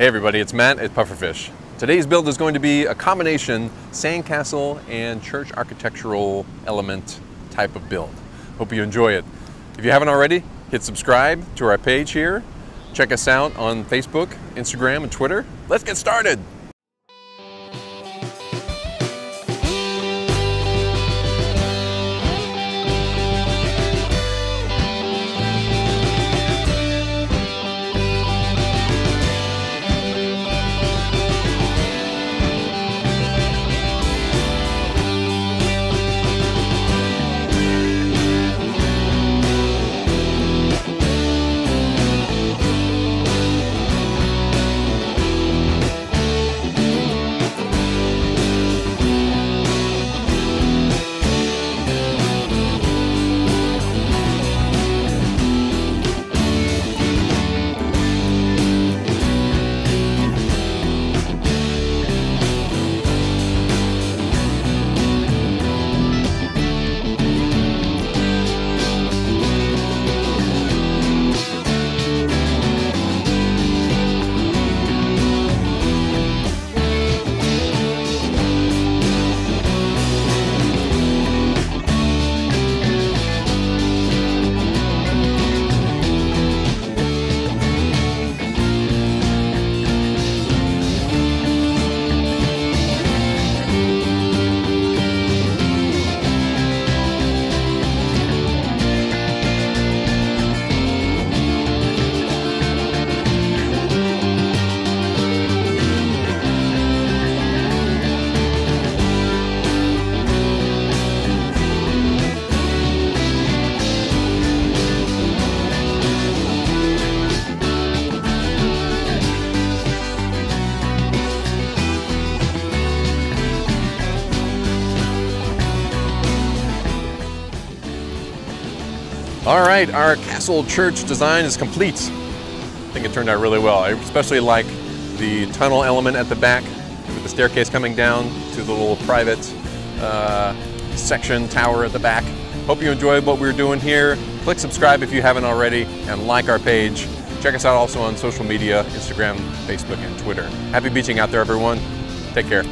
Hey everybody, it's Matt at Pufferfish. Today's build is going to be a combination sandcastle and church architectural element type of build. Hope you enjoy it. If you haven't already, hit subscribe to our page here. Check us out on Facebook, Instagram, and Twitter. Let's get started. All right, our castle church design is complete. I think it turned out really well. I especially like the tunnel element at the back with the staircase coming down to the little private uh, section tower at the back. Hope you enjoyed what we are doing here. Click subscribe if you haven't already and like our page. Check us out also on social media, Instagram, Facebook, and Twitter. Happy beaching out there, everyone. Take care.